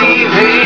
see.